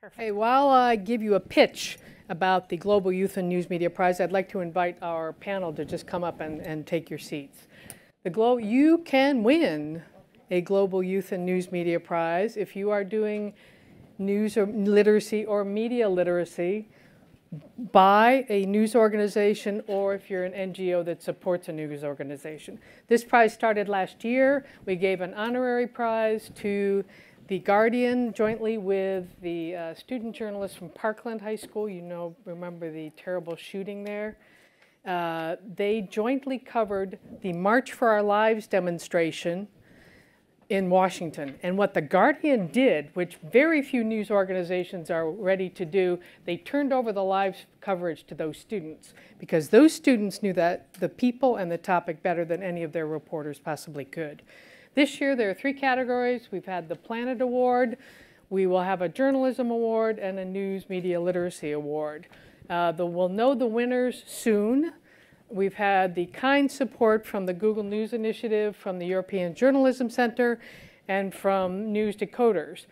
Perfect. Hey, while I give you a pitch about the Global Youth and News Media Prize, I'd like to invite our panel to just come up and, and take your seats. The Glo you can win a Global Youth and News Media Prize if you are doing news or literacy or media literacy by a news organization or if you're an NGO that supports a news organization. This prize started last year. We gave an honorary prize to the Guardian jointly with the uh, student journalists from Parkland High School. You know, remember the terrible shooting there. Uh, they jointly covered the March for Our Lives demonstration in Washington. And what The Guardian did, which very few news organizations are ready to do, they turned over the live coverage to those students because those students knew that the people and the topic better than any of their reporters possibly could. This year there are three categories. We've had the Planet Award, we will have a Journalism Award, and a News Media Literacy Award. Uh, the, we'll know the winners soon. We've had the kind support from the Google News Initiative, from the European Journalism Center, and from News Decoders.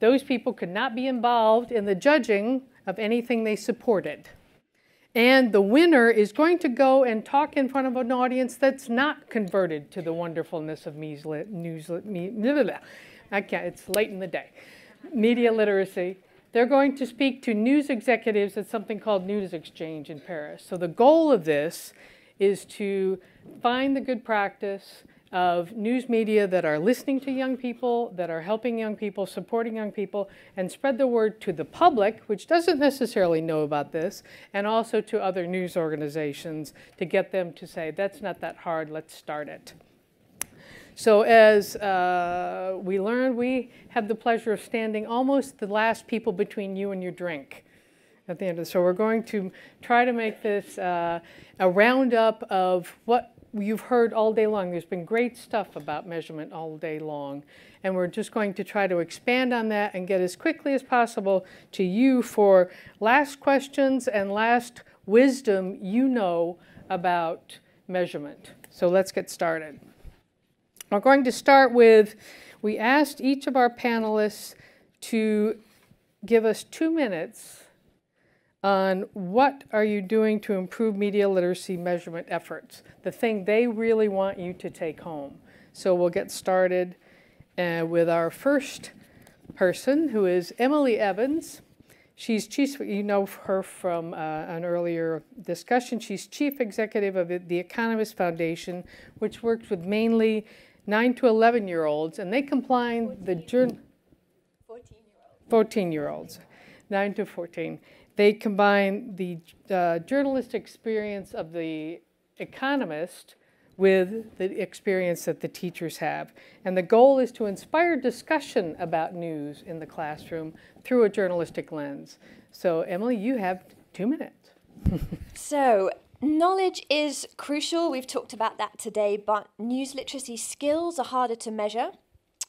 Those people could not be involved in the judging of anything they supported. And the winner is going to go and talk in front of an audience that's not converted to the wonderfulness of news, news me, blah, blah, blah. I can't, it's late in the day. Media literacy. They're going to speak to news executives at something called News Exchange in Paris. So the goal of this is to find the good practice of news media that are listening to young people, that are helping young people, supporting young people, and spread the word to the public, which doesn't necessarily know about this, and also to other news organizations to get them to say, that's not that hard, let's start it. So as uh, we learned, we had the pleasure of standing almost the last people between you and your drink at the end of So we're going to try to make this uh, a roundup of what you've heard all day long. There's been great stuff about measurement all day long. And we're just going to try to expand on that and get as quickly as possible to you for last questions and last wisdom you know about measurement. So let's get started. We're going to start with, we asked each of our panelists to give us two minutes on what are you doing to improve media literacy measurement efforts, the thing they really want you to take home. So we'll get started uh, with our first person, who is Emily Evans. She's chief, you know her from uh, an earlier discussion. She's chief executive of the Economist Foundation, which works with mainly 9 to 11 year olds, and they combine the journal. 14 year olds. 14 year olds, 9 to 14. They combine the uh, journalistic experience of the economist with the experience that the teachers have. And the goal is to inspire discussion about news in the classroom through a journalistic lens. So, Emily, you have two minutes. so, Knowledge is crucial. We've talked about that today, but news literacy skills are harder to measure.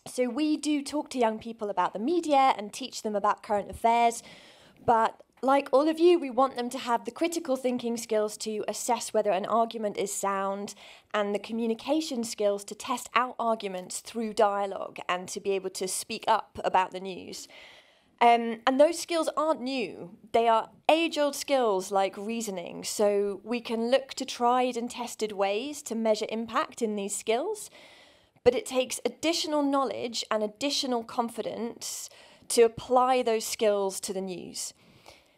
So we do talk to young people about the media and teach them about current affairs, but like all of you, we want them to have the critical thinking skills to assess whether an argument is sound and the communication skills to test out arguments through dialogue and to be able to speak up about the news. Um, and those skills aren't new. They are age old skills like reasoning. So we can look to tried and tested ways to measure impact in these skills. But it takes additional knowledge and additional confidence to apply those skills to the news.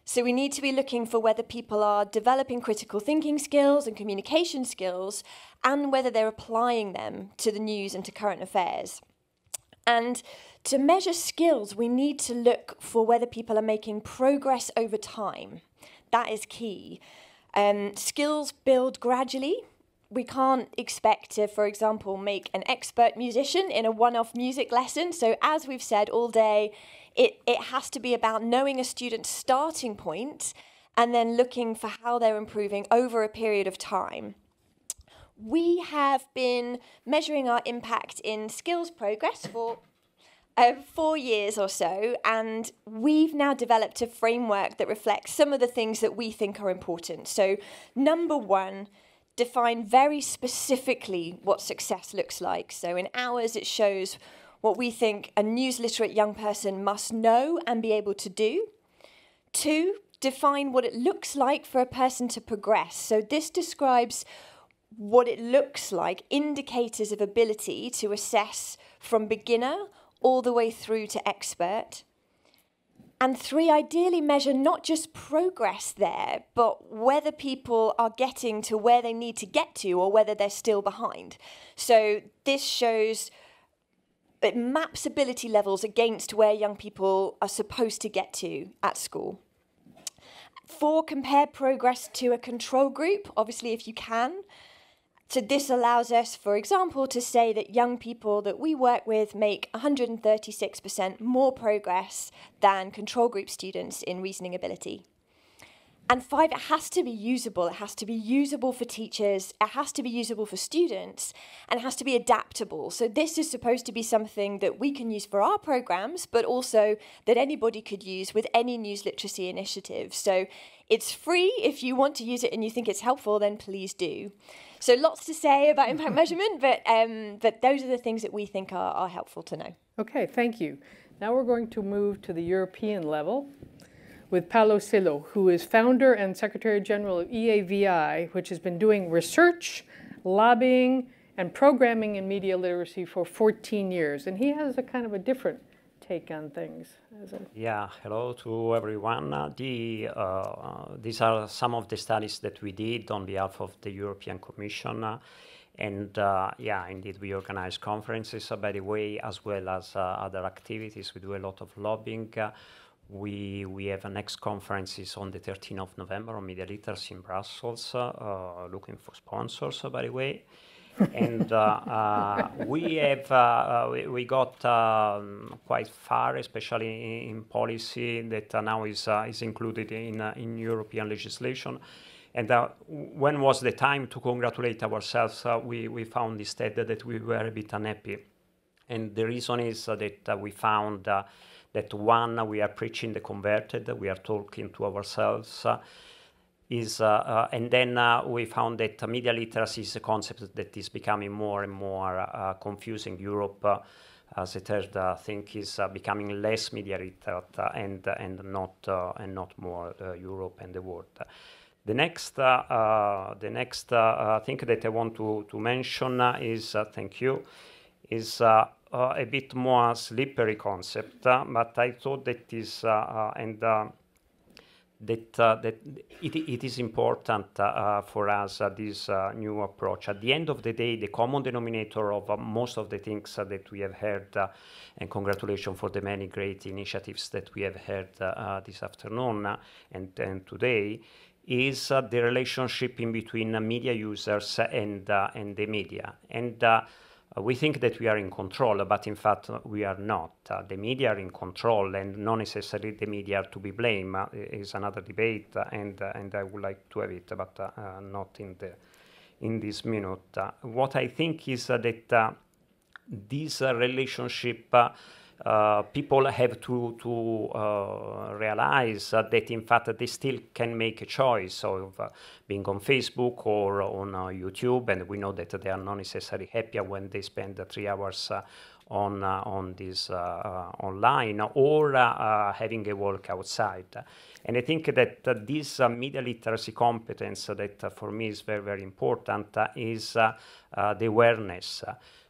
So we need to be looking for whether people are developing critical thinking skills and communication skills and whether they're applying them to the news and to current affairs. And to measure skills, we need to look for whether people are making progress over time. That is key. Um, skills build gradually. We can't expect to, for example, make an expert musician in a one off music lesson. So, as we've said all day, it, it has to be about knowing a student's starting point and then looking for how they're improving over a period of time. We have been measuring our impact in skills progress for uh, four years or so, and we've now developed a framework that reflects some of the things that we think are important. So, number one, define very specifically what success looks like. So, in ours, it shows what we think a news literate young person must know and be able to do. Two, define what it looks like for a person to progress. So this describes what it looks like, indicators of ability to assess from beginner all the way through to expert. And three, ideally measure not just progress there, but whether people are getting to where they need to get to or whether they're still behind. So this shows, it maps ability levels against where young people are supposed to get to at school. Four, compare progress to a control group, obviously, if you can. So, this allows us, for example, to say that young people that we work with make 136% more progress than control group students in reasoning ability. And five, it has to be usable. It has to be usable for teachers, it has to be usable for students, and it has to be adaptable. So, this is supposed to be something that we can use for our programs, but also that anybody could use with any news literacy initiative. So, it's free. If you want to use it and you think it's helpful, then please do. So, lots to say about impact measurement, but, um, but those are the things that we think are, are helpful to know. Okay, thank you. Now we're going to move to the European level with Paolo Celot, who is founder and Secretary General of EAVI, which has been doing research, lobbying, and programming in media literacy for 14 years. And he has a kind of a different take on things. Yeah, hello to everyone. Uh, the, uh, these are some of the studies that we did on behalf of the European Commission. Uh, and uh, yeah, indeed, we organize conferences, uh, by the way, as well as uh, other activities. We do a lot of lobbying. We, we have a next conference is on the 13th of November on media literacy in Brussels, uh, uh, looking for sponsors, uh, by the way. and uh, uh, we have uh, we, we, got um, quite far, especially in, in policy that now is is included in in European legislation. And when was the time to congratulate ourselves? we we found instead that we were a bit unhappy, and the reason is that we found that one, we are preaching the converted, we are talking to ourselves. Uh, is, uh, uh, and then uh, we found that media literacy is a concept that is becoming more and more uh, confusing. Europe, uh, as a third thing, is becoming less media literate and, and, not, and not more Europe and the world. The next, the next thing that I want to, to mention is, thank you, is uh, a bit more slippery concept, uh, but I thought that is uh, and that that it, it is important for us this new approach. At the end of the day, the common denominator of most of the things that we have heard, and congratulations for the many great initiatives that we have heard this afternoon and, and today, is uh, the relationship in between uh, media users and, uh, and the media. And uh, we think that we are in control, but in fact we are not. Uh, the media are in control, and not necessarily the media are to be blamed. Uh, is another debate, uh, and uh, and I would like to have it, but uh, not in the in this minute. what I think is that this relationship uh, people have to, to uh, realize uh, that in fact they still can make a choice of uh, being on Facebook or on uh, YouTube, and we know that they are not necessarily happier when they spend three hours uh, on uh, on this uh, online or having a walk outside. And I think that this media literacy competence that for me is very very important is the awareness.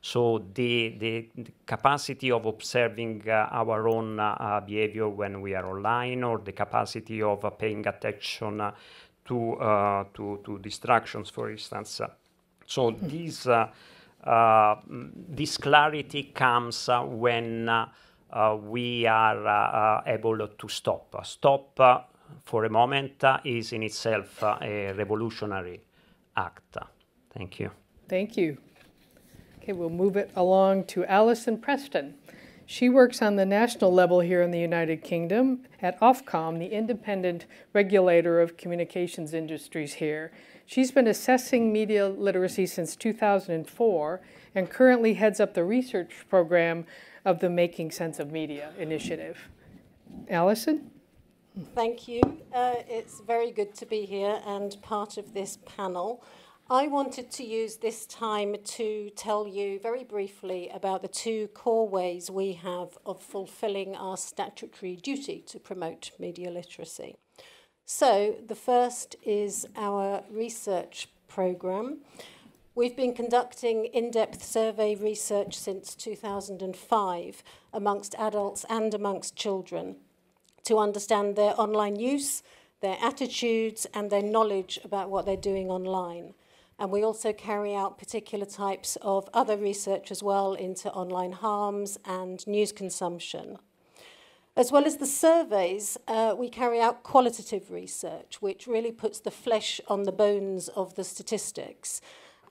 So the, the, the capacity of observing uh, our own uh, behavior when we are online or the capacity of uh, paying attention uh, to, uh, to, to, distractions, for instance. So this, uh, this clarity comes when we are able to stop. Stop for a moment is in itself a revolutionary act. Thank you. Thank you. Okay, we'll move it along to Alison Preston. She works on the national level here in the United Kingdom at Ofcom, the independent regulator of communications industries here. She's been assessing media literacy since 2004 and currently heads up the research program of the Making Sense of Media initiative. Alison? Thank you. Uh, it's very good to be here and part of this panel. I wanted to use this time to tell you very briefly about the two core ways we have of fulfilling our statutory duty to promote media literacy. So, the first is our research programme. We've been conducting in depth survey research since 2005 amongst adults and amongst children to understand their online use, their attitudes, and their knowledge about what they're doing online. And we also carry out particular types of other research as well into online harms and news consumption. As well as the surveys, uh, we carry out qualitative research, which really puts the flesh on the bones of the statistics.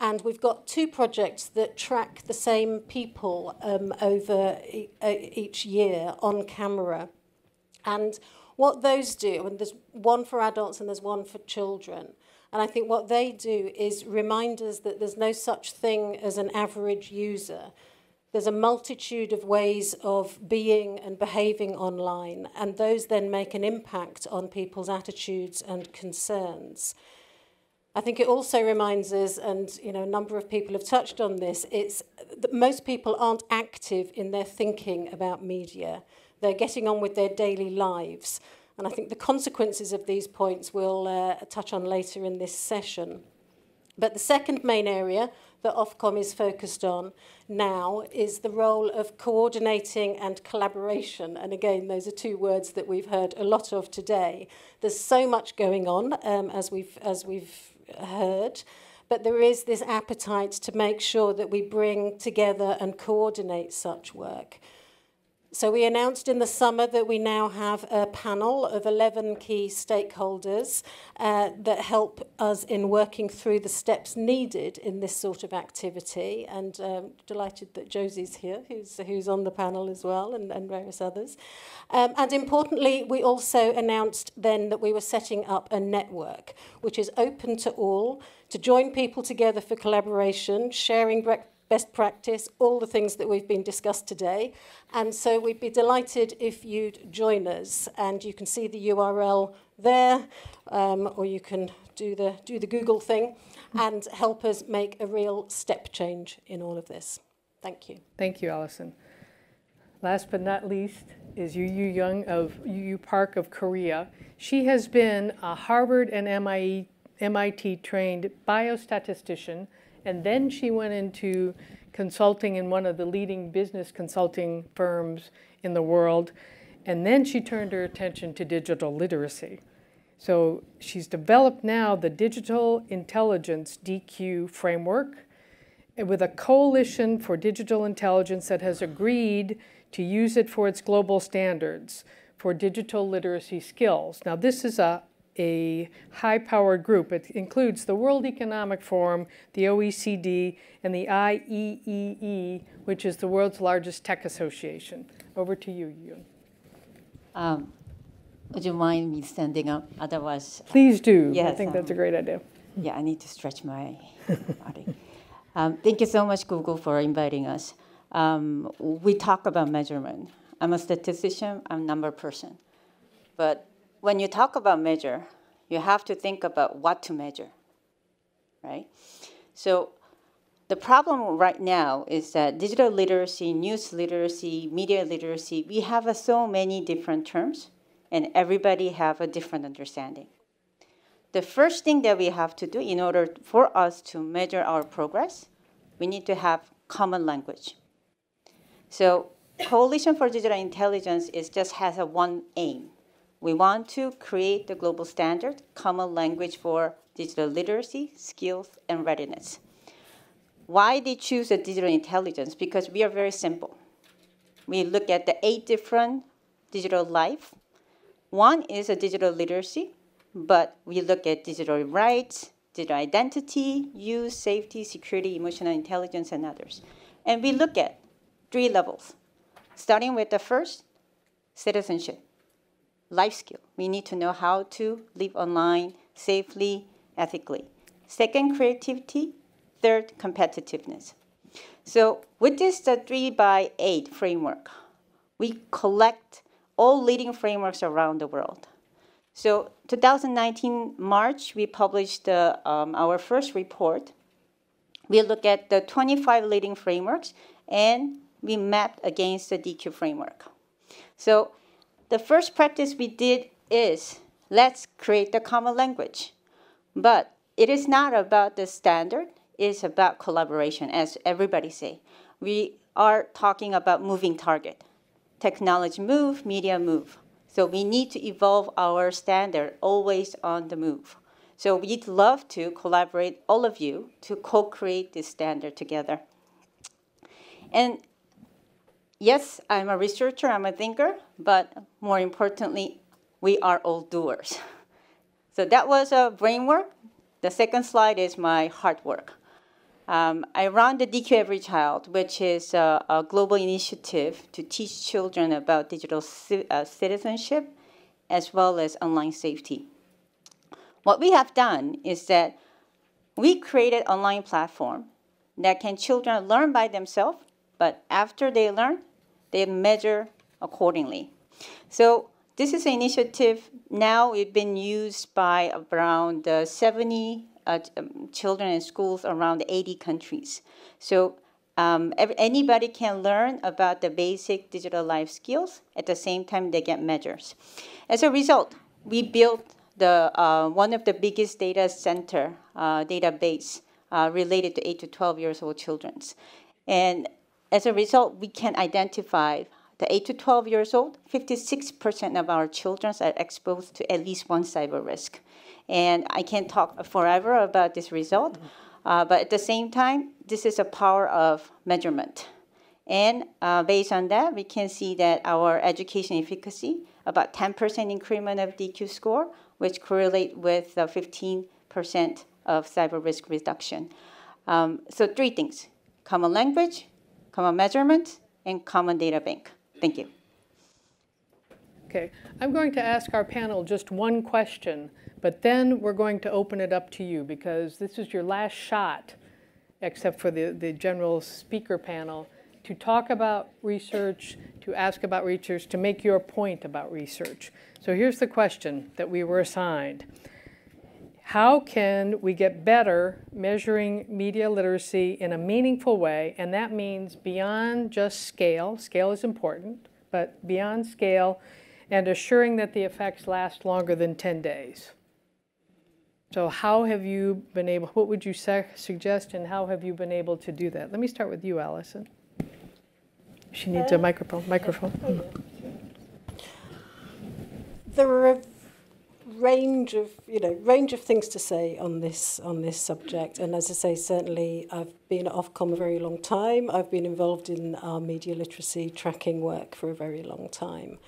And we've got two projects that track the same people um, over e uh, each year on camera. And what those do, and there's one for adults and there's one for children, and I think what they do is remind us that there's no such thing as an average user. There's a multitude of ways of being and behaving online, and those then make an impact on people's attitudes and concerns. I think it also reminds us, and you know, a number of people have touched on this, it's that most people aren't active in their thinking about media. They're getting on with their daily lives. And I think the consequences of these points we'll uh, touch on later in this session. But the second main area that Ofcom is focused on now is the role of coordinating and collaboration. And again, those are two words that we've heard a lot of today. There's so much going on, um, as, we've, as we've heard, but there is this appetite to make sure that we bring together and coordinate such work. So we announced in the summer that we now have a panel of 11 key stakeholders uh, that help us in working through the steps needed in this sort of activity. And um, delighted that Josie's here, who's, who's on the panel as well, and, and various others. Um, and importantly, we also announced then that we were setting up a network, which is open to all, to join people together for collaboration, sharing best practice, all the things that we've been discussed today. And so we'd be delighted if you'd join us. And you can see the URL there, um, or you can do the, do the Google thing and help us make a real step change in all of this. Thank you. Thank you, Alison. Last but not least is Yu Yu Young of Yuhyun Park of Korea. She has been a Harvard and MIT trained biostatistician and then she went into consulting in one of the leading business consulting firms in the world. And then she turned her attention to digital literacy. So she's developed now the Digital Intelligence DQ framework eh, with a coalition for digital intelligence that has agreed to use it for its global standards for digital literacy skills. Now, this is a a high-powered group. It includes the World Economic Forum, the OECD, and the IEEE, which is the world's largest tech association. Over to you, Yoon. Um, would you mind me standing up? Otherwise, please do. Yes, I think um, that's a great idea. Yeah, I need to stretch my body. Um, thank you so much, Google, for inviting us. Um, we talk about measurement. I'm a statistician. I'm a number person, but when you talk about measure, you have to think about what to measure, right? So the problem right now is that digital literacy, news literacy, media literacy, we have uh, so many different terms and everybody have a different understanding. The first thing that we have to do in order for us to measure our progress, we need to have common language. So Coalition for Digital Intelligence is just has a one aim, we want to create the global standard, common language for digital literacy, skills, and readiness. Why they choose the digital intelligence? Because we are very simple. We look at the eight different digital life. One is a digital literacy, but we look at digital rights, digital identity, use, safety, security, emotional intelligence, and others. And we look at three levels, starting with the first, citizenship life skill. We need to know how to live online safely, ethically. Second, creativity. Third, competitiveness. So with this the three by eight framework, we collect all leading frameworks around the world. So 2019 March, we published uh, um, our first report. We look at the 25 leading frameworks and we mapped against the DQ framework. So the first practice we did is let's create the common language. But it is not about the standard, it's about collaboration, as everybody say. We are talking about moving target. Technology move, media move. So we need to evolve our standard always on the move. So we'd love to collaborate all of you to co-create this standard together. And yes, I'm a researcher, I'm a thinker, but more importantly, we are all doers. So that was a brain work. The second slide is my hard work. Um, I run the DQ Every Child, which is a, a global initiative to teach children about digital uh, citizenship as well as online safety. What we have done is that we created online platform that can children learn by themselves, but after they learn, they measure accordingly. So this is an initiative now it's been used by around uh, 70 uh, um, children in schools around 80 countries. So um, anybody can learn about the basic digital life skills. At the same time, they get measures. As a result, we built the uh, one of the biggest data center uh, database uh, related to 8 to 12 years old children. And as a result, we can identify the 8 to 12 years old, 56% of our children are exposed to at least one cyber risk. And I can't talk forever about this result, uh, but at the same time, this is a power of measurement. And uh, based on that, we can see that our education efficacy, about 10% increment of DQ score, which correlate with the 15% of cyber risk reduction. Um, so three things, common language, common measurement, and common data bank. Thank you. Okay, I'm going to ask our panel just one question but then we're going to open it up to you because this is your last shot, except for the, the general speaker panel, to talk about research, to ask about research, to make your point about research. So here's the question that we were assigned. How can we get better measuring media literacy in a meaningful way? And that means beyond just scale, scale is important, but beyond scale and assuring that the effects last longer than 10 days. So how have you been able, what would you suggest and how have you been able to do that? Let me start with you, Alison. She needs a uh, microphone. Microphone. Are a range of, you know, range of things to say on this on this subject. And as I say, certainly I've been at Ofcom a very long time. I've been involved in our media literacy tracking work for a very long time.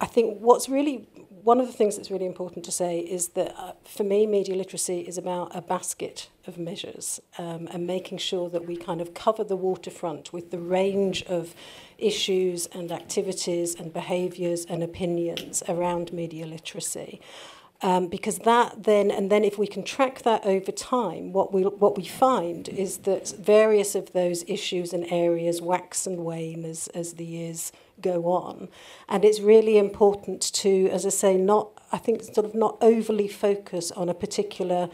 I think what's really one of the things that's really important to say is that uh, for me, media literacy is about a basket of measures um, and making sure that we kind of cover the waterfront with the range of issues and activities and behaviours and opinions around media literacy. Um, because that then, and then if we can track that over time, what we, what we find is that various of those issues and areas wax and wane as, as the years go on. And it's really important to, as I say, not, I think, sort of not overly focus on a particular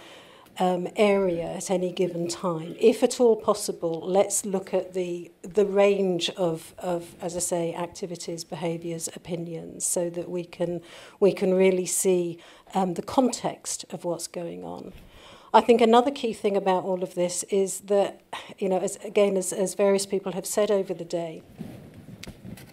um, area at any given time. If at all possible, let's look at the the range of, of as I say, activities, behaviours, opinions, so that we can we can really see um, the context of what's going on. I think another key thing about all of this is that, you know, as, again, as, as various people have said over the day,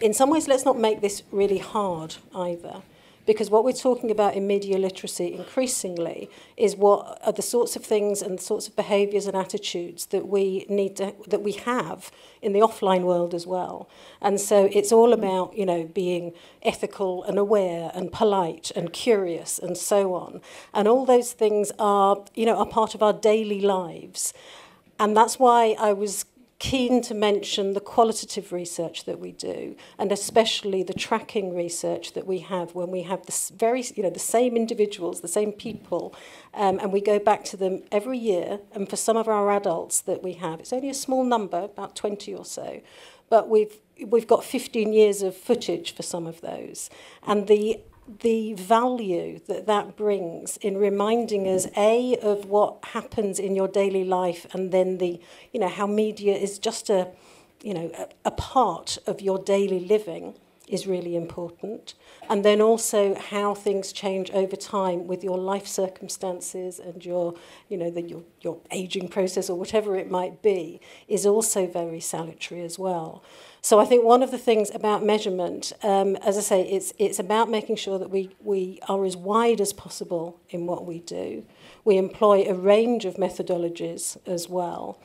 in some ways, let's not make this really hard either. Because what we're talking about in media literacy increasingly is what are the sorts of things and the sorts of behaviours and attitudes that we need to that we have in the offline world as well. And so it's all about, you know, being ethical and aware and polite and curious and so on. And all those things are, you know, are part of our daily lives. And that's why I was keen to mention the qualitative research that we do, and especially the tracking research that we have when we have the very, you know, the same individuals, the same people, um, and we go back to them every year. And for some of our adults that we have, it's only a small number, about 20 or so, but we've we've got 15 years of footage for some of those, and the the value that that brings in reminding us a of what happens in your daily life and then the you know how media is just a you know a, a part of your daily living is really important and then also how things change over time with your life circumstances and your you know the, your your aging process or whatever it might be is also very salutary as well so I think one of the things about measurement, um, as I say, it's, it's about making sure that we, we are as wide as possible in what we do. We employ a range of methodologies as well.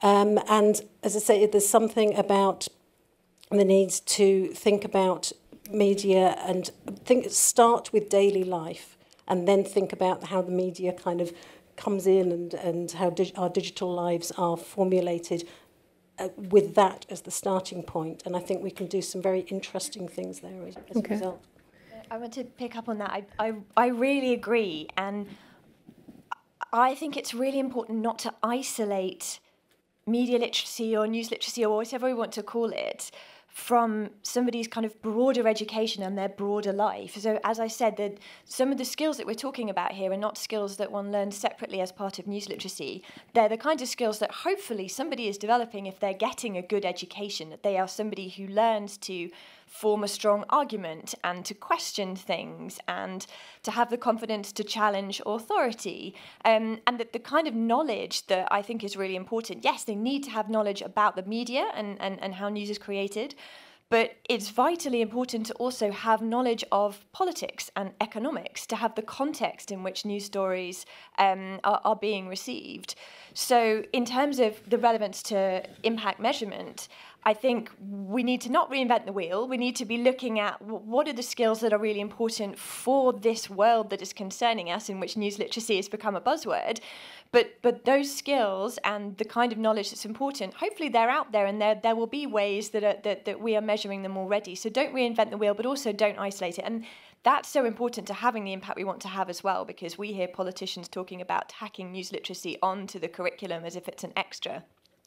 Um, and as I say, there's something about the need to think about media and think start with daily life and then think about how the media kind of comes in and, and how dig our digital lives are formulated uh, with that as the starting point. And I think we can do some very interesting things there as, as Okay. a result. I want to pick up on that. I, I, I really agree. And I think it's really important not to isolate media literacy or news literacy or whatever we want to call it from somebody's kind of broader education and their broader life. So, as I said, that some of the skills that we're talking about here are not skills that one learns separately as part of news literacy. They're the kinds of skills that hopefully somebody is developing if they're getting a good education, that they are somebody who learns to form a strong argument and to question things and to have the confidence to challenge authority. Um, and that the kind of knowledge that I think is really important yes, they need to have knowledge about the media and, and, and how news is created. But it's vitally important to also have knowledge of politics and economics, to have the context in which news stories um, are, are being received. So, in terms of the relevance to impact measurement, I think we need to not reinvent the wheel. We need to be looking at what are the skills that are really important for this world that is concerning us, in which news literacy has become a buzzword. But but those skills and the kind of knowledge that's important, hopefully they're out there, and there there will be ways that are, that that we are measuring them already. So don't reinvent the wheel, but also don't isolate it. And that's so important to having the impact we want to have as well, because we hear politicians talking about tacking news literacy onto the curriculum as if it's an extra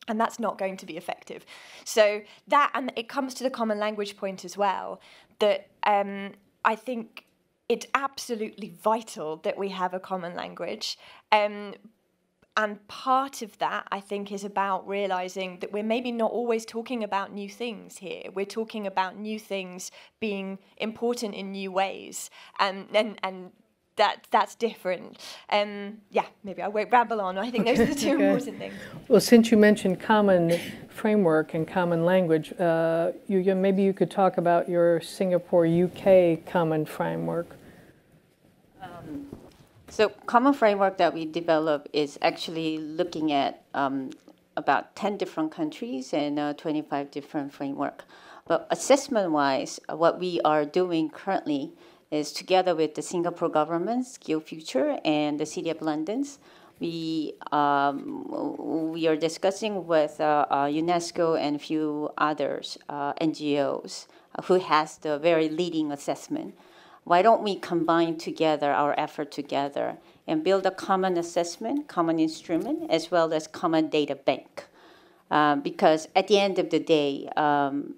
and that's not going to be effective. So that, and it comes to the common language point as well, that um, I think it's absolutely vital that we have a common language. Um, and part of that, I think, is about realizing that we're maybe not always talking about new things here. We're talking about new things being important in new ways. And, and, and that, that's different. Um, yeah, maybe I won't ramble on. I think those are the two Okay. important things. Well, since you mentioned common framework and common language, uh, you, you, maybe you could talk about your Singapore UK common framework. So common framework that we develop is actually looking at um, about 10 different countries and uh, 25 different framework. But assessment-wise, uh, what we are doing currently is together with the Singapore government, Skill Future, and the City of London's, we um, we are discussing with uh, uh, UNESCO and a few others uh, NGOs who has the very leading assessment why don't we combine together our effort together and build a common assessment, common instrument, as well as common data bank? Um, because at the end of the day, um,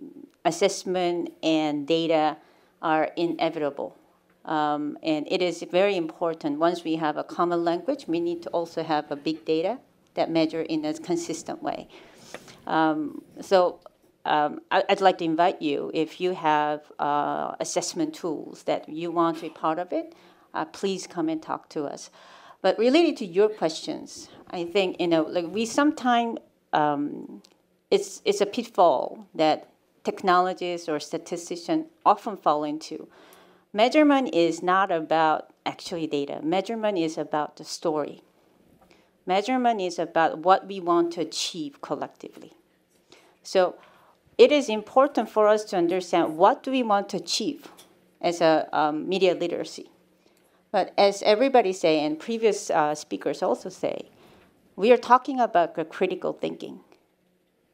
assessment and data are inevitable. Um, and it is very important. Once we have a common language, we need to also have a big data that measure in a consistent way. Um, so um, I- I'd like to invite you, if you have uh, assessment tools that you want to be part of it, uh, please come and talk to us. But related to your questions, I think you know, like we sometimes um, it's it's a pitfall that technologists or statisticians often fall into. Measurement is not about actually data. Measurement is about the story. Measurement is about what we want to achieve collectively. So it is important for us to understand what do we want to achieve as a um, media literacy. But as everybody say, and previous uh, speakers also say, we are talking about critical thinking.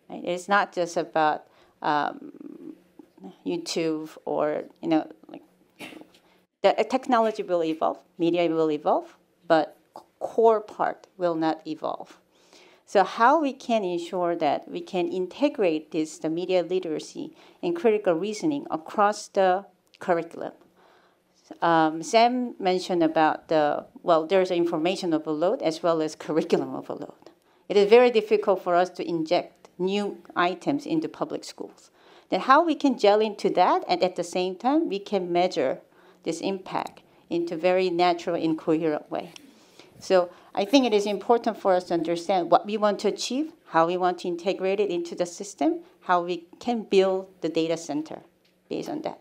Right? It's not just about um, YouTube or you know, like the technology will evolve, media will evolve, but core part will not evolve. So how we can ensure that we can integrate this the media literacy and critical reasoning across the curriculum. Um, Sam mentioned about the, well, there's information overload as well as curriculum overload. It is very difficult for us to inject new items into public schools. Then how we can gel into that and at the same time we can measure this impact into very natural and coherent way. So I think it is important for us to understand what we want to achieve, how we want to integrate it into the system, how we can build the data center based on that.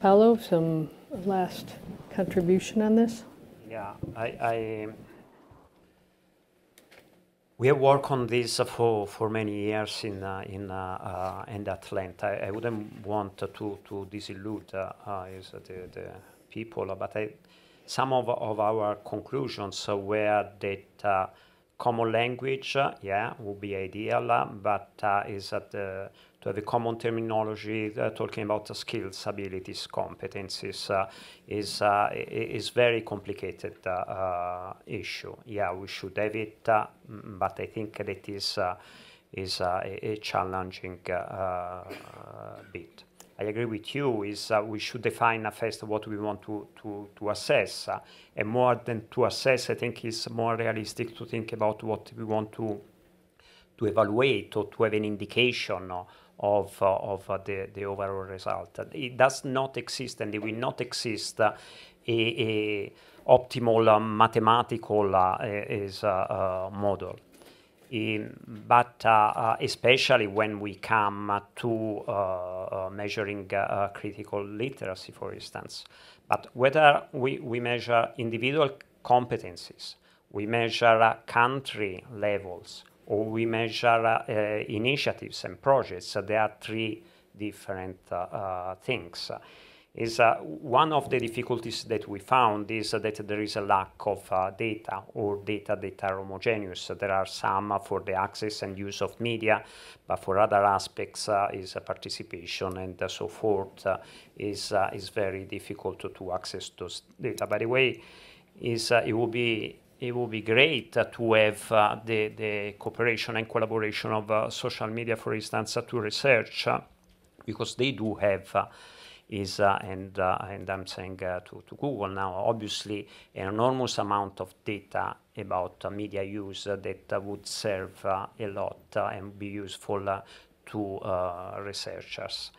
Paolo, some last contribution on this? Yeah, I, I we have worked on this for, for many years in uh, in uh, uh, in Atlanta. I, I, wouldn't want to to disillude uh, uh, the, the people, but I, some of, of our conclusions were that uh, common language, yeah, would be ideal, but is that to have a common terminology uh, talking about skills, abilities, competencies uh, is uh, is very complicated issue. Yeah, we should have it, but I think that is is a, a, challenging bit. I agree with you. Is uh, we should define uh, first what we want to to to assess, uh, and more than to assess, I think it's more realistic to think about what we want to to evaluate or to have an indication uh, of uh, the, the overall result. It does not exist and it will not exist uh, a, a, optimal mathematical is, model. In, but uh, especially when we come to uh, measuring uh, critical literacy, for instance. But whether we, we measure individual competencies, we measure country levels, or we measure uh, uh, initiatives and projects. So there are three different uh, uh, things. Is uh, one of the difficulties that we found is that there is a lack of uh, data or data that are homogeneous. There are some for the access and use of media, but for other aspects is participation and so forth is is very difficult to, to access those data. By the way, is it will be it would be great uh, to have uh, the, the cooperation and collaboration of uh, social media, for instance, to research, because they do have is, uh, and, uh, and I'm saying uh, to, to Google now, obviously an enormous amount of data about media use that would serve a lot and be useful to researchers.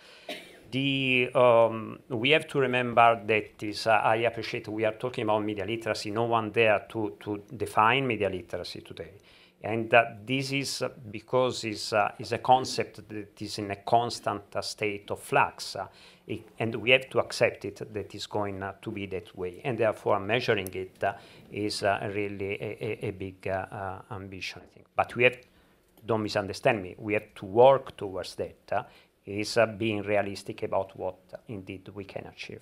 The, um, we have to remember that is, uh, I appreciate we are talking about media literacy. No one there to, to define media literacy today. And uh, this is because it's, uh, a concept that is in a constant uh, state of flux. Uh, it, and we have to accept it that it's going uh, to be that way. And therefore, measuring it is really a, a, a big ambition, I think. But we have, don't misunderstand me, we have to work towards that is uh, being realistic about what indeed we can achieve.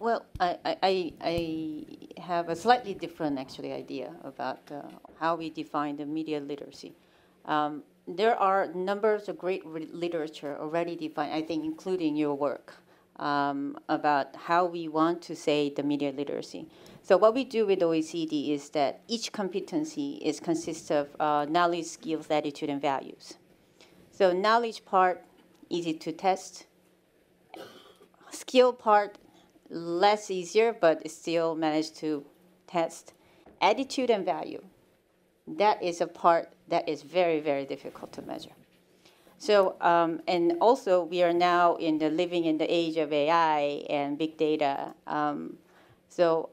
Well, I, I, I have a slightly different actually idea about uh, how we define the media literacy. Um, there are numbers of great literature already defined, I think, including your work, um, about how we want to say the media literacy. So what we do with OECD is that each competency is consists of uh, knowledge, skills, attitude, and values. So knowledge part, easy to test. Skill part, less easier, but still managed to test. Attitude and value, that is a part that is very, very difficult to measure. So, um, and also we are now in the living in the age of AI and big data. Um, so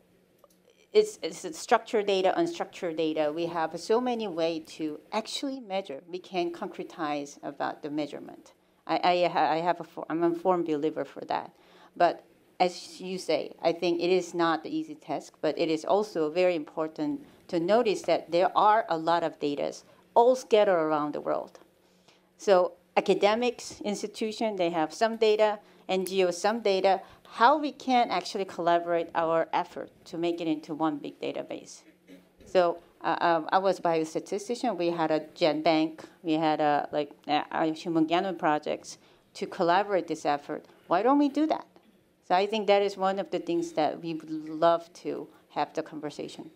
it's, it's structured data, unstructured data. We have so many ways to actually measure. We can concretize about the measurement. I, I, I have a, I'm a firm believer for that. But as you say, I think it is not the easy task, but it is also very important to notice that there are a lot of data all scattered around the world. So academics, institution, they have some data, NGOs some data, how we can actually collaborate our effort to make it into one big database. So uh, um, I was a biostatistician. We had a GenBank. We had a like uh, human genome projects to collaborate this effort. Why don't we do that? So I think that is one of the things that we would love to have the conversation.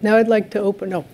Now I'd like to open. up.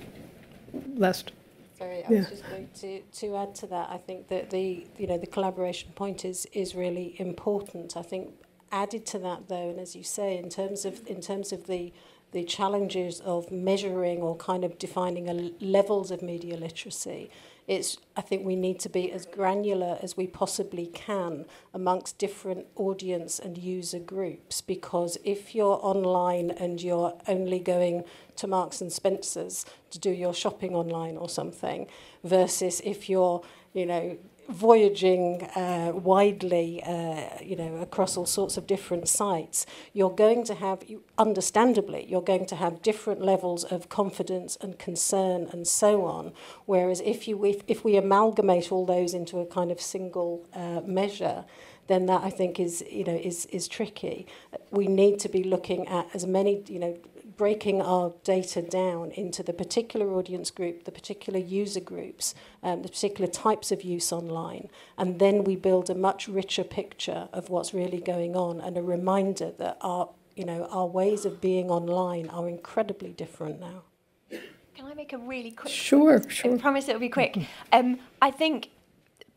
last. Sorry, I yeah. was just going to, to add to that. I think that the you know the collaboration point is is really important. I think added to that, though, and as you say, in terms of in terms of the the challenges of measuring or kind of defining a levels of media literacy, it's I think we need to be as granular as we possibly can amongst different audience and user groups because if you're online and you're only going to Marks and Spencers to do your shopping online or something versus if you're you know voyaging uh, widely, uh, you know, across all sorts of different sites, you're going to have, you, understandably, you're going to have different levels of confidence and concern and so on. Whereas if you, if, if we amalgamate all those into a kind of single uh, measure, then that I think is, you know, is, is tricky. We need to be looking at as many, you know, breaking our data down into the particular audience group, the particular user groups, um, the particular types of use online, and then we build a much richer picture of what's really going on and a reminder that our, you know, our ways of being online are incredibly different now. Can I make a really quick? Sure, sure. I promise it'll be quick. Um, I think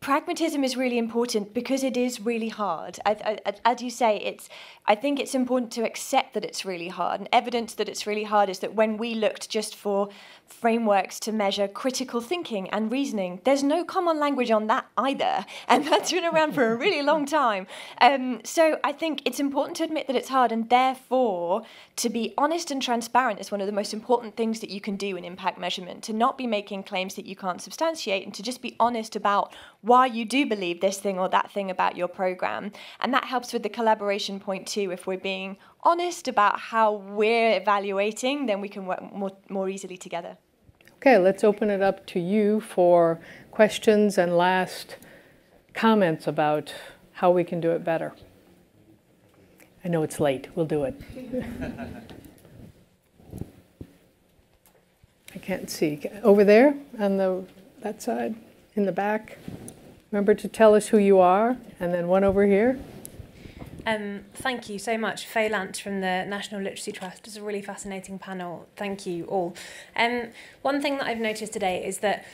pragmatism is really important because it is really hard. I, I, as you say, it's. I think it's important to accept that it's really hard. And evidence that it's really hard is that when we looked just for frameworks to measure critical thinking and reasoning, there's no common language on that either, and that's been around for a really long time. Um, so I think it's important to admit that it's hard, and therefore to be honest and transparent is one of the most important things that you can do in impact measurement. To not be making claims that you can't substantiate, and to just be honest about why you do believe this thing or that thing about your program. And that helps with the collaboration point too. If we're being honest about how we're evaluating, then we can work more, more easily together. Okay, let's open it up to you for questions and last comments about how we can do it better. I know it's late, we'll do it. I can't see. Over there on the that side, in the back. Remember to tell us who you are, and then one over here. Um, thank you so much. Faye Lance from the National Literacy Trust. It's a really fascinating panel. Thank you all. Um, one thing that I've noticed today is that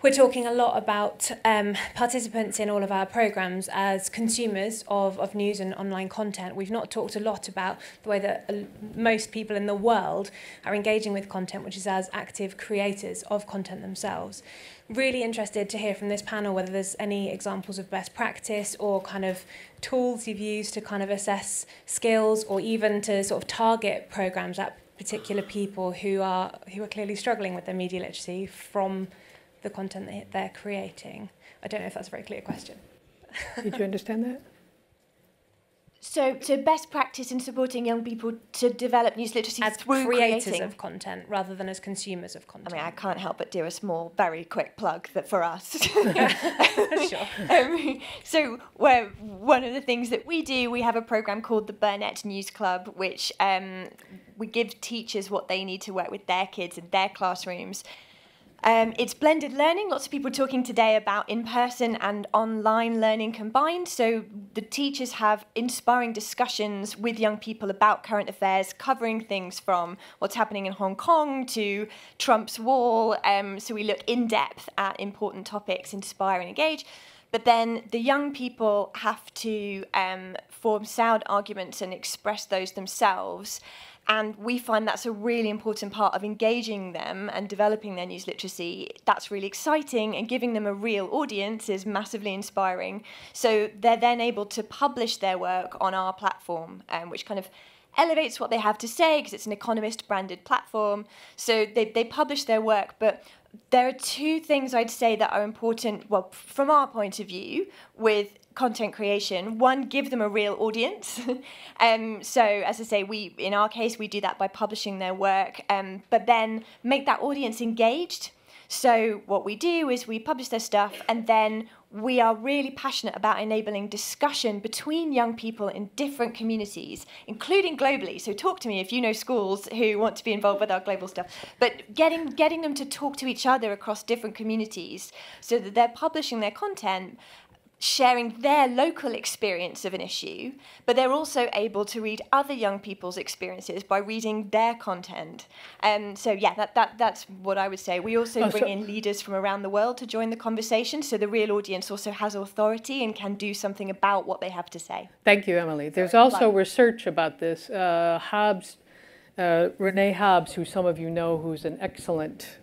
we're talking a lot about um, participants in all of our programs as consumers of, of news and online content. We've not talked a lot about the way that uh, most people in the world are engaging with content, which is as active creators of content themselves. Really interested to hear from this panel whether there's any examples of best practice or kind of tools you've used to kind of assess skills or even to sort of target programs at particular people who are who are clearly struggling with their media literacy from the content that they're creating? I don't know if that's a very clear question. Did you understand that? So, so best practice in supporting young people to develop news literacy as through creators creating. of content rather than as consumers of content. I mean, I can't help but do a small, very quick plug that for us. sure. um, so, well, one of the things that we do, we have a program called the Burnet News Club, which um, we give teachers what they need to work with their kids in their classrooms. Um, it's blended learning. Lots of people talking today about in person and online learning combined. So the teachers have inspiring discussions with young people about current affairs, covering things from what's happening in Hong Kong to Trump's wall. Um, so we look in depth at important topics, inspire and engage. But then the young people have to um, form sound arguments and express those themselves. And we find that's a really important part of engaging them and developing their news literacy. That's really exciting, and giving them a real audience is massively inspiring. So they're then able to publish their work on our platform, um, which kind of elevates what they have to say because it's an economist branded platform. So they, they publish their work, but there are two things I'd say that are important, well, from our point of view, with content creation. One, give them a real audience. um, so, as I say, we in our case we do that by publishing their work, um, but then make that audience engaged. So, what we do is we publish their stuff, and then we are really passionate about enabling discussion between young people in different communities, including globally. So talk to me if you know schools who want to be involved with our global stuff. But getting getting them to talk to each other across different communities so that they're publishing their content sharing their local experience of an issue, but they're also able to read other young people's experiences by reading their content. And um, so, yeah, that, that, that's what I would say. We also oh, bring so in leaders from around the world to join the conversation, so the real audience also has authority and can do something about what they have to say. Thank you, Emily. There's also research about this. Uh, Hobbs, uh, Renee Hobbs, who some of you know, who's an excellent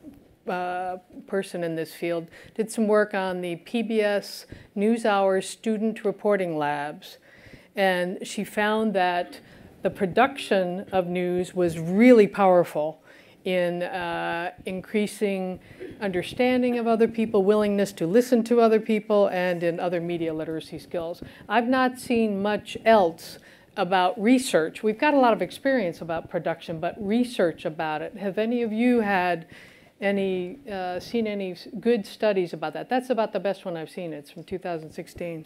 uh, person in this field, did some work on the PBS NewsHour student reporting labs. And she found that the production of news was really powerful in uh, increasing understanding of other people, willingness to listen to other people, and in other media literacy skills. I've not seen much else about research. We've got a lot of experience about production, but research about it. Have any of you had any uh, seen any good studies about that. That's about the best one I've seen. It's from 2016.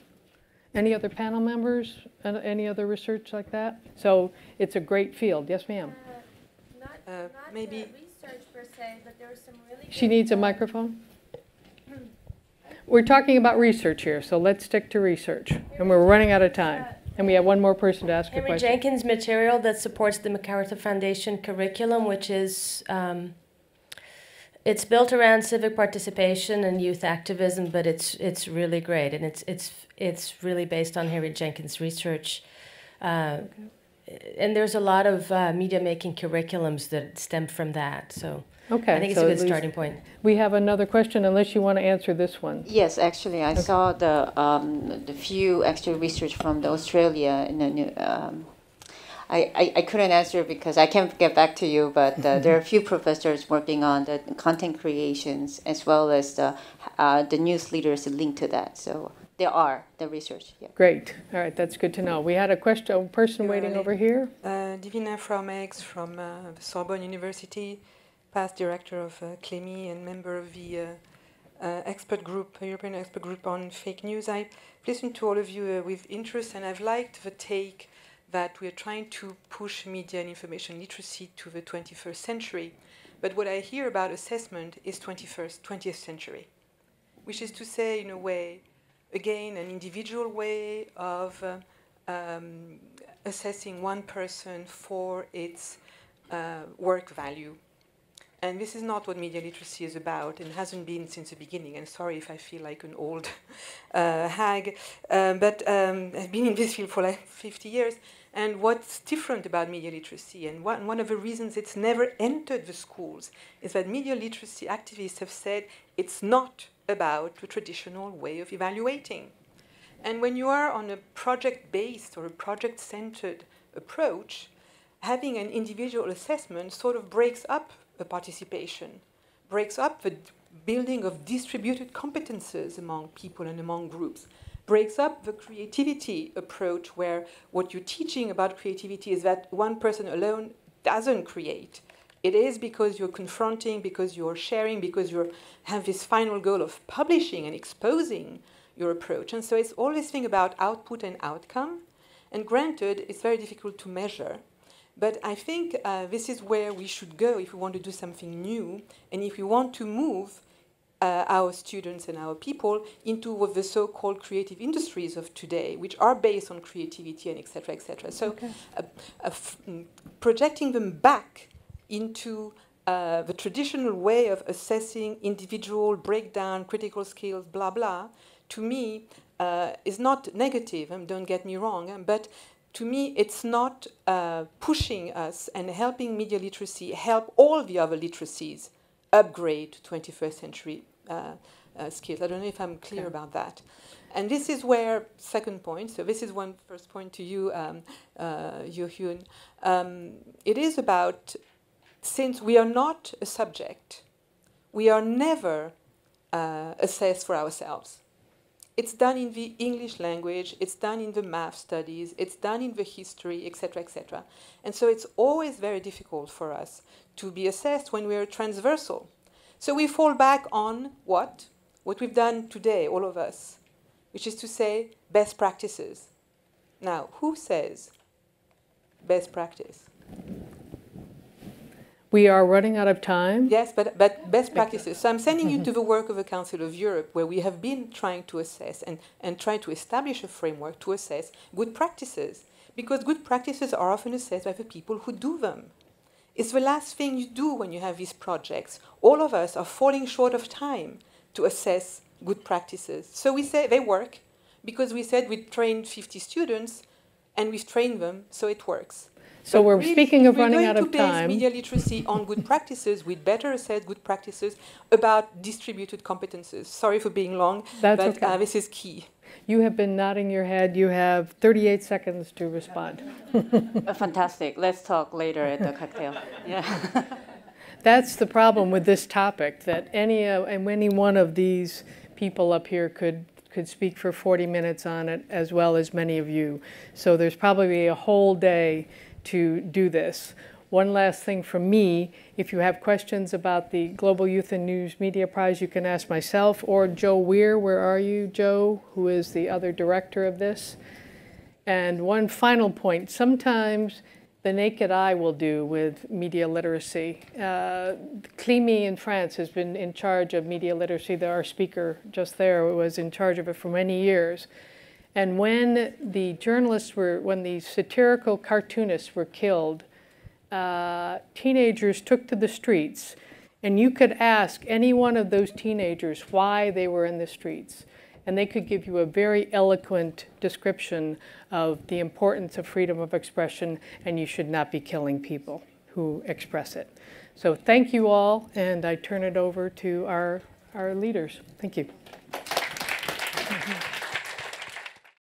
Any other panel members? Any other research like that? So it's a great field. Yes, ma'am. Uh, not, uh, not maybe research per se, but there was some really. She needs a microphone. We're talking about research here, so let's stick to research. And we're running out of time. And we have one more person to ask Henry a question. Jenkins material that supports the MacArthur Foundation curriculum, which is um, it's built around civic participation and youth activism, but it's it's really great, and it's it's it's really based on Henry Jenkins' research. Uh, okay. And there's a lot of uh, media making curriculums that stem from that. So okay, I think it's so a good starting point. We have another question, unless you want to answer this one. Yes, actually, I okay. saw the um, the few extra research from the Australia in the new. Um, I, I, I, couldn't answer because I can't get back to you, but uh, there are a few professors working on the content creations as well as the, uh, the news leaders linked to that. So there are the research. Yeah. Great. All right, that's good to know. We had a question, a person waiting over here. Uh, Divina Frau-Meigs from uh, the Sorbonne University, past director of uh, CLEMI and member of the uh, uh, expert group, European expert group on fake news. I listened to all of you with interest, and I've liked the take that we are trying to push media and information literacy to the 21st century. But what I hear about assessment is 21st, 20th century, which is to say, in a way, again, an individual way of uh, um, assessing one person for its uh, work value. And this is not what media literacy is about and hasn't been since the beginning. And sorry if I feel like an old uh, hag, um, but um, I've been in this field for like 50 years. And what's different about media literacy, and one, one of the reasons it's never entered the schools, is that media literacy activists have said it's not about the traditional way of evaluating. And when you are on a project based or a project centered approach, having an individual assessment sort of breaks up the participation, breaks up the building of distributed competences among people and among groups breaks up the creativity approach where what you're teaching about creativity is that one person alone doesn't create. It is because you're confronting, because you're sharing, because you have this final goal of publishing and exposing your approach. And so it's all this thing about output and outcome. And granted, it's very difficult to measure. But I think uh, this is where we should go if we want to do something new and if we want to move uh, our students and our people into what the so-called creative industries of today, which are based on creativity and etc. etc. So, okay. uh, uh, mm, projecting them back into uh, the traditional way of assessing individual breakdown, critical skills, blah blah, to me uh, is not negative. Um, don't get me wrong, um, but to me, it's not uh, pushing us and helping media literacy help all the other literacies upgrade to 21st century uh, uh, skills. I don't know if I'm clear okay. about that. And this is where, second point, so this is one first point to you, um, uh, Hyun. Um, it is about, since we are not a subject, we are never uh, assessed for ourselves. It's done in the English language, it's done in the math studies, it's done in the history, etc., etc. And so it's always very difficult for us to be assessed when we are transversal so we fall back on what? What we've done today, all of us, which is to say best practices. Now, who says best practice? We are running out of time. Yes, but, but best practices. So I'm sending you to the work of the Council of Europe, where we have been trying to assess and, and try to establish a framework to assess good practices. Because good practices are often assessed by the people who do them. It's the last thing you do when you have these projects. All of us are falling short of time to assess good practices. So we say they work because we said we trained 50 students and we've trained them, so it works. So But we're really, speaking of if we're running going out to of base time. media literacy on good practices, we'd better assess good practices about distributed competences. Sorry for being long, That's but okay. uh, this is key. You have been nodding your head. You have 38 seconds to respond. Uh, Fantastic. Let's talk later at the cocktail. Yeah. That's the problem with this topic, that any, uh, and any one of these people up here could, could speak for 40 minutes on it, as well as many of you. So there's probably a whole day to do this. One last thing from me, if you have questions about the Global Youth and News Media Prize, you can ask myself or Joe Weir. Where are you, Joe, who is the other director of this? And one final point, sometimes the naked eye will do with media literacy. Uh, in France has been in charge of media literacy. Our speaker just there was in charge of it for many years. And when the journalists were, when the satirical cartoonists were killed, uh, teenagers took to the streets, and you could ask any one of those teenagers why they were in the streets, and they could give you a very eloquent description of the importance of freedom of expression, and you should not be killing people who express it. So thank you all, and I turn it over to our, our leaders. Thank you.